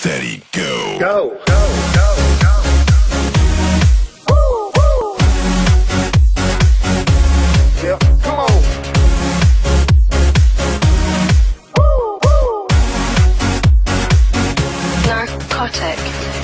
steady, go. Go, go, go. Narcotic.